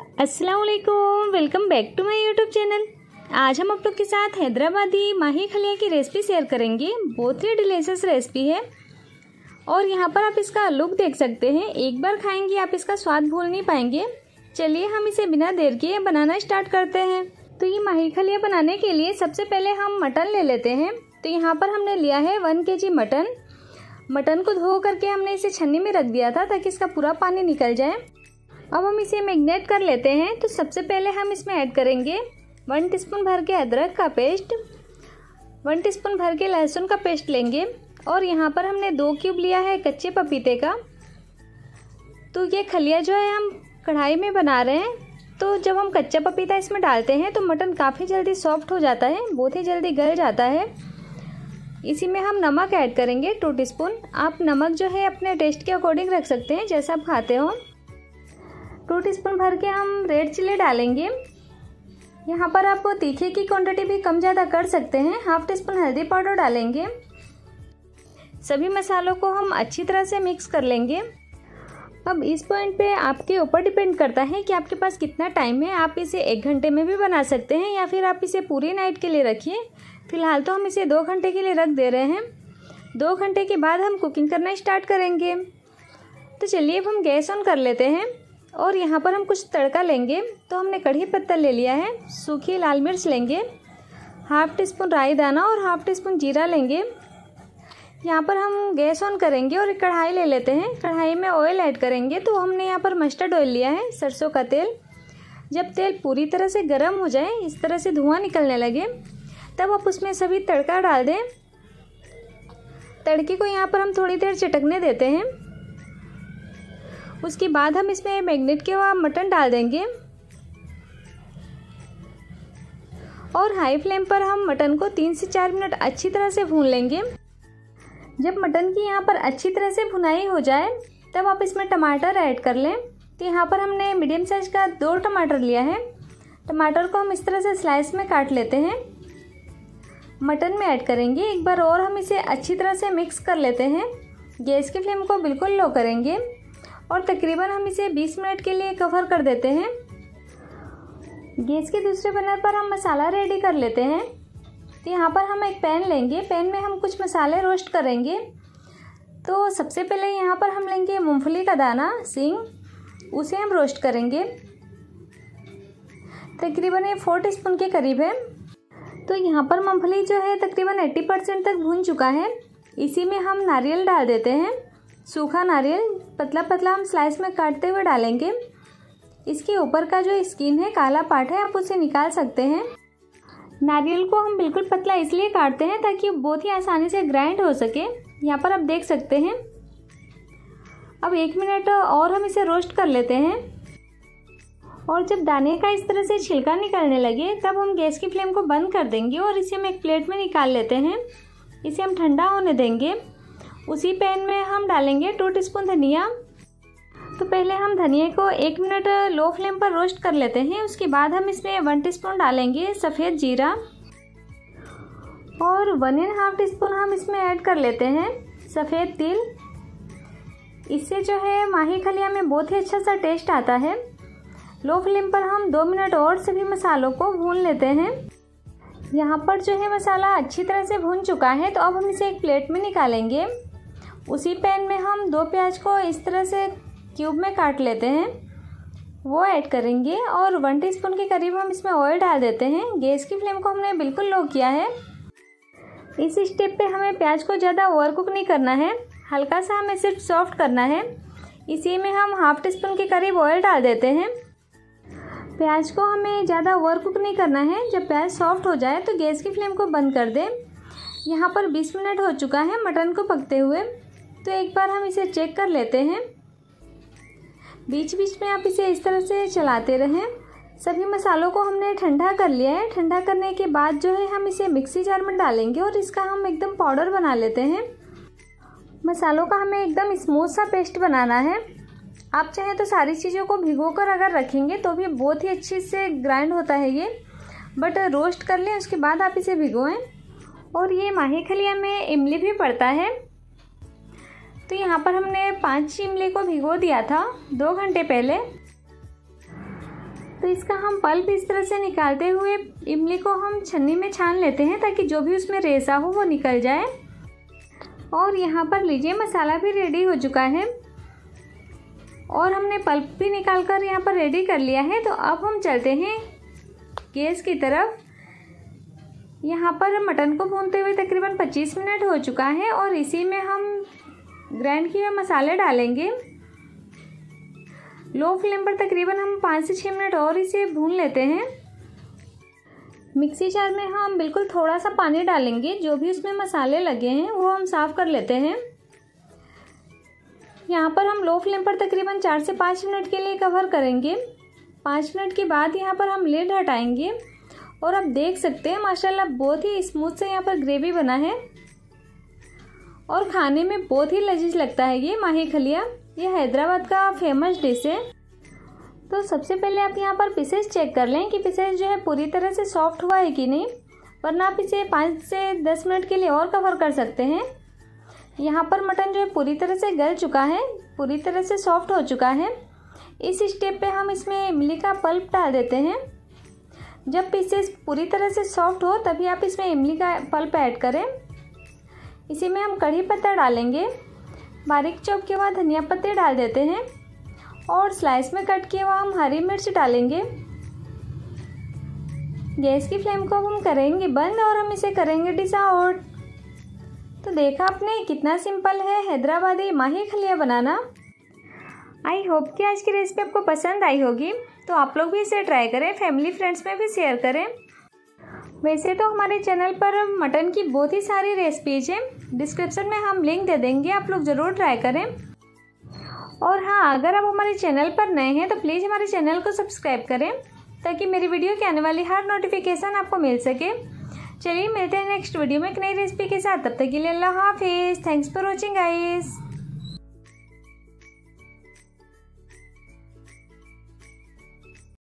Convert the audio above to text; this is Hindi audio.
अस्सलाम वालेकुम back to my YouTube channel आज हम आप लोग के साथ हैदराबादी माही खलिया की रेसिपी शेयर करेंगे। बहुत ही डिलीशियस रेसिपी है। और यहाँ पर आप इसका लुक देख सकते हैं। एक बार खाएँगे, आप इसका स्वाद भूल नहीं पाएँगे। चलिए हम इसे बिना देर के बनाना स्टार्ट करते हैं। तो ये माही खलिया बनाने के लिए सबसे पहले हम मटन ले लेते हैं। तो यहाँ पर हमने लिया है वन के मटन। मटन को धो करके हमने इसे छन्नी में रख दिया था ताकि इसका पूरा पानी निकल जाए। अब हम इसे मैग्नेट कर लेते हैं तो सबसे पहले हम इसमें ऐड करेंगे वन टीस्पून भर के अदरक का पेस्ट। वन टीस्पून भर के लहसुन का पेस्ट लेंगे, और यहाँ पर हमने दो क्यूब लिया है कच्चे पपीते का। तो ये खलिया जो है, हम कढ़ाई में बना रहे हैं तो जब हम कच्चा पपीता इसमें डालते हैं तो मटन काफ़ी जल्दी सॉफ्ट हो जाता है, बहुत ही जल्दी गल जाता है। इसी में हम नमक ऐड करेंगे टू टीस्पून। आप नमक जो है, अपने टेस्ट के अकॉर्डिंग रख सकते हैं, जैसा आप खाते हो। टू टीस्पून भर के हम रेड चिली डालेंगे। यहाँ पर आप तीखे की क्वांटिटी भी कम ज़्यादा कर सकते हैं। हाफ़ टी स्पून हल्दी पाउडर डालेंगे। सभी मसालों को हम अच्छी तरह से मिक्स कर लेंगे। अब इस पॉइंट पे आपके ऊपर डिपेंड करता है कि आपके पास कितना टाइम है। आप इसे एक घंटे में भी बना सकते हैं या फिर आप इसे पूरी नाइट के लिए रखिए। फ़िलहाल तो हम इसे दो घंटे के लिए रख दे रहे हैं। दो घंटे के बाद हम कुकिंग करना स्टार्ट करेंगे। तो चलिए अब हम गैस ऑन कर लेते हैं। और यहाँ पर हम कुछ तड़का लेंगे। तो हमने कढ़ी पत्ता ले लिया है, सूखी लाल मिर्च लेंगे, हाफ़ टी स्पून राई दाना और हाफ़ टी स्पून जीरा लेंगे। यहाँ पर हम गैस ऑन करेंगे और एक कढ़ाई ले लेते हैं। कढ़ाई में ऑयल ऐड करेंगे तो हमने यहाँ पर मस्टर्ड ऑयल लिया है, सरसों का तेल। जब तेल पूरी तरह से गर्म हो जाए, इस तरह से धुआँ निकलने लगे, तब आप उसमें सभी तड़का डाल दें। तड़के को यहाँ पर हम थोड़ी देर चटकने देते हैं। उसके बाद हम इसमें मैग्नेट के मटन डाल देंगे। और हाई फ्लेम पर हम मटन को तीन से चार मिनट अच्छी तरह से भून लेंगे। जब मटन की यहाँ पर अच्छी तरह से भुनाई हो जाए, तब आप इसमें टमाटर ऐड कर लें। तो यहाँ पर हमने मीडियम साइज़ का दो टमाटर लिया है। टमाटर को हम इस तरह से स्लाइस में काट लेते हैं। मटन में ऐड करेंगे। एक बार और हम इसे अच्छी तरह से मिक्स कर लेते हैं। गैस की फ्लेम को बिल्कुल लो करेंगे। और तकरीबन हम इसे 20 मिनट के लिए कवर कर देते हैं। गैस के दूसरे बर्नर पर हम मसाला रेडी कर लेते हैं। तो यहाँ पर हम एक पैन लेंगे। पैन में हम कुछ मसाले रोस्ट करेंगे। तो सबसे पहले यहाँ पर हम लेंगे मूंगफली का दाना, सिंग। उसे हम रोस्ट करेंगे। तकरीबन ये फोर टी स्पून के करीब है। तो यहाँ पर मूंगफली जो है तकरीबन एट्टी परसेंट तक भून चुका है। इसी में हम नारियल डाल देते हैं। सूखा नारियल पतला पतला हम स्लाइस में काटते हुए डालेंगे। इसके ऊपर का जो स्किन है, काला पार्ट है, आप उसे निकाल सकते हैं। नारियल को हम बिल्कुल पतला इसलिए काटते हैं ताकि बहुत ही आसानी से ग्राइंड हो सके। यहाँ पर आप देख सकते हैं। अब एक मिनट और हम इसे रोस्ट कर लेते हैं। और जब दाने का इस तरह से छिलका निकलने लगे, तब हम गैस की फ्लेम को बंद कर देंगे और इसे हम एक प्लेट में निकाल लेते हैं। इसे हम ठंडा होने देंगे। उसी पैन में हम डालेंगे टू टीस्पून धनिया। तो पहले हम धनिया को एक मिनट लो फ्लेम पर रोस्ट कर लेते हैं। उसके बाद हम इसमें वन टीस्पून डालेंगे सफ़ेद जीरा। और one and half teaspoon हम इसमें ऐड कर लेते हैं सफ़ेद तिल। इससे जो है माही खलिया में बहुत ही अच्छा सा टेस्ट आता है। लो फ्लेम पर हम दो मिनट और सभी मसालों को भून लेते हैं। यहाँ पर जो है मसाला अच्छी तरह से भून चुका है तो अब हम इसे एक प्लेट में निकालेंगे। उसी पैन में हम दो प्याज को इस तरह से क्यूब में काट लेते हैं। वो ऐड करेंगे और वन टीस्पून के करीब हम इसमें ऑयल डाल देते हैं। गैस की फ्लेम को हमने बिल्कुल लो किया है। इस स्टेप पे हमें प्याज को ज़्यादा ओवर कुक नहीं करना है। हल्का सा हमें सिर्फ़ सॉफ्ट करना है। इसी में हम हाफ़ टी स्पून के करीब ऑयल डाल देते हैं। प्याज को हमें ज़्यादा ओवर कुक नहीं करना है। जब प्याज सॉफ्ट हो जाए तो गैस की फ्लेम को बंद कर दें। यहाँ पर 20 मिनट हो चुका है मटन को पकते हुए। तो एक बार हम इसे चेक कर लेते हैं। बीच बीच में आप इसे इस तरह से चलाते रहें। सभी मसालों को हमने ठंडा कर लिया है। ठंडा करने के बाद जो है हम इसे मिक्सी जार में डालेंगे और इसका हम एकदम पाउडर बना लेते हैं। मसालों का हमें एकदम स्मूथ सा पेस्ट बनाना है। आप चाहें तो सारी चीज़ों को भिगो कर अगर रखेंगे तो भी बहुत ही अच्छे से ग्राइंड होता है ये। बट रोस्ट कर लें, उसके बाद आप इसे भिगोएँ। और ये माही खलिया में इमली भी पड़ता है। तो यहाँ पर हमने पाँच इमली को भिगो दिया था, दो घंटे पहले। तो इसका हम पल्प इस तरह से निकालते हुए इमली को हम छन्नी में छान लेते हैं ताकि जो भी उसमें रेसा हो, वो निकल जाए। और यहाँ पर लीजिए मसाला भी रेडी हो चुका है। और हमने पल्प भी निकाल कर यहाँ पर रेडी कर लिया है। तो अब हम चलते हैं गैस की तरफ़। यहाँ पर मटन को भूनते हुए तकरीबन 25 मिनट हो चुका है और इसी में हम ग्राइंड किए हुए मसाले डालेंगे। लो फ्लेम पर तकरीबन हम पाँच से छः मिनट और इसे भून लेते हैं। मिक्सी जार में हम बिल्कुल थोड़ा सा पानी डालेंगे, जो भी उसमें मसाले लगे हैं, वो हम साफ़ कर लेते हैं। यहाँ पर हम लो फ्लेम पर तकरीबन चार से पाँच मिनट के लिए कवर करेंगे। पाँच मिनट के बाद यहाँ पर हम लिड हटाएँगे। और आप देख सकते हैं, माशाल्लाह बहुत ही स्मूथ से यहाँ पर ग्रेवी बना है। और खाने में बहुत ही लजीज लगता है ये माही खलिया। ये हैदराबाद का फ़ेमस डिश है। तो सबसे पहले आप यहाँ पर पीसेस चेक कर लें कि पीसेस जो है पूरी तरह से सॉफ्ट हुआ है कि नहीं, वरना आप इसे पाँच से दस मिनट के लिए और कवर कर सकते हैं। यहाँ पर मटन जो है पूरी तरह से गल चुका है, पूरी तरह से सॉफ्ट हो चुका है। इस स्टेप पे हम इसमें इमली का पल्प डाल देते हैं। जब पीसेस पूरी तरह से सॉफ्ट हो, तभी आप इसमें इमली का पल्प ऐड करें। इसी में हम कढ़ी पत्ता डालेंगे। बारीक चौक के बाद धनिया पत्ते डाल देते हैं और स्लाइस में कट किए हुआ हम हरी मिर्च डालेंगे। गैस की फ्लेम को हम करेंगे बंद और हम इसे करेंगे डिस तो देखा आपने, कितना सिंपल है, हैदराबादी माही खलिया बनाना। आई होप कि आज की रेसिपी आपको पसंद आई होगी। तो आप लोग भी इसे ट्राई करें फैमिली फ्रेंड्स में भी शेयर करें। वैसे तो हमारे चैनल पर मटन की बहुत ही सारी रेसिपीज़ हैं। डिस्क्रिप्शन में हम लिंक दे देंगे, आप लोग ज़रूर ट्राई करें। और हाँ अगर आप हमारे चैनल पर नए हैं तो प्लीज़ हमारे चैनल को सब्सक्राइब करें, ताकि मेरी वीडियो के आने वाली हर नोटिफिकेशन आपको मिल सके। चलिए, मिलते हैं नेक्स्ट वीडियो में एक नई रेसिपी के साथ। तब तक के लिए अल्लाह हाफिज़। Thanks for watching guys